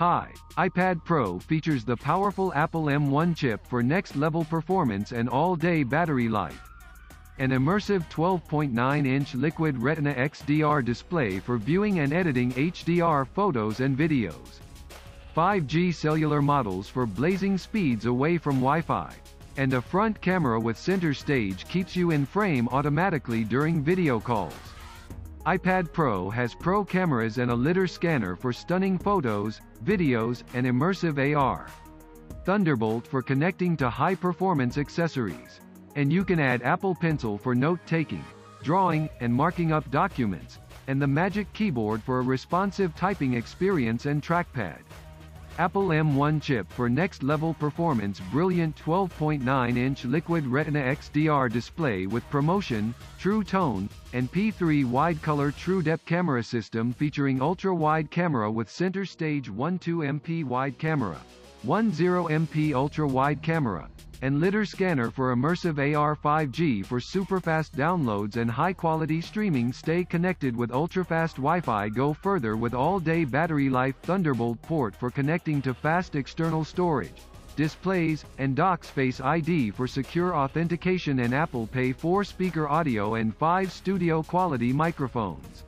Hi, iPad Pro features the powerful Apple M1 chip for next-level performance and all-day battery life. An immersive 12.9-inch Liquid Retina XDR display for viewing and editing HDR photos and videos. 5G cellular models for blazing speeds away from Wi-Fi. And a front camera with center stage keeps you in frame automatically during video calls iPad Pro has pro cameras and a lidar scanner for stunning photos, videos, and immersive AR. Thunderbolt for connecting to high-performance accessories. And you can add Apple Pencil for note-taking, drawing, and marking up documents, and the Magic Keyboard for a responsive typing experience and trackpad. Apple M1 chip for next-level performance brilliant 12.9-inch Liquid Retina XDR display with ProMotion, True Tone, and P3 wide-color True Depth camera system featuring ultra-wide camera with center stage 12MP wide camera, 10MP ultra-wide camera, and LiDAR scanner for immersive AR 5G for super-fast downloads and high-quality streaming. Stay connected with ultra-fast Wi-Fi. Go further with all-day battery life. Thunderbolt port for connecting to fast external storage, displays, and docks Face ID for secure authentication and Apple Pay. 4 speaker audio and 5 studio quality microphones.